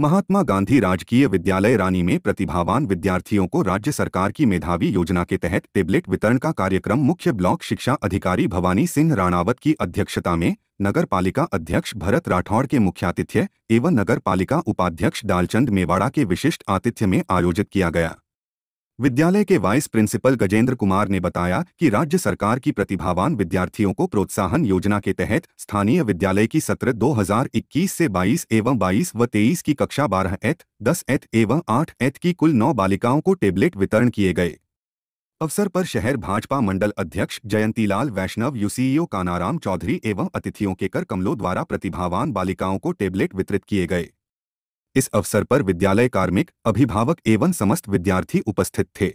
महात्मा गांधी राजकीय विद्यालय रानी में प्रतिभावान विद्यार्थियों को राज्य सरकार की मेधावी योजना के तहत टेबलेट वितरण का कार्यक्रम मुख्य ब्लॉक शिक्षा अधिकारी भवानी सिंह राणावत की अध्यक्षता में नगर पालिका अध्यक्ष भरत राठौड़ के मुख्यातिथ्य एवं नगर पालिका उपाध्यक्ष डालचंद मेवाड़ा के विशिष्ट आतिथ्य में आयोजित किया गया। विद्यालय के वाइस प्रिंसिपल गजेंद्र कुमार ने बताया कि राज्य सरकार की प्रतिभावान विद्यार्थियों को प्रोत्साहन योजना के तहत स्थानीय विद्यालय की सत्र 2021 से 22 एवं 22 व 23 की कक्षा 12 एथ 10 एथ एवं 8 एथ की कुल नौ बालिकाओं को टेबलेट वितरण किए गए। अवसर पर शहर भाजपा मंडल अध्यक्ष जयंतीलाल वैष्णव यूसीईओ कानाराम चौधरी एवं अतिथियों के कर कमलों द्वारा प्रतिभावान बालिकाओं को टेबलेट वितरित किए गए। इस अवसर पर विद्यालय कार्मिक अभिभावक एवं समस्त विद्यार्थी उपस्थित थे।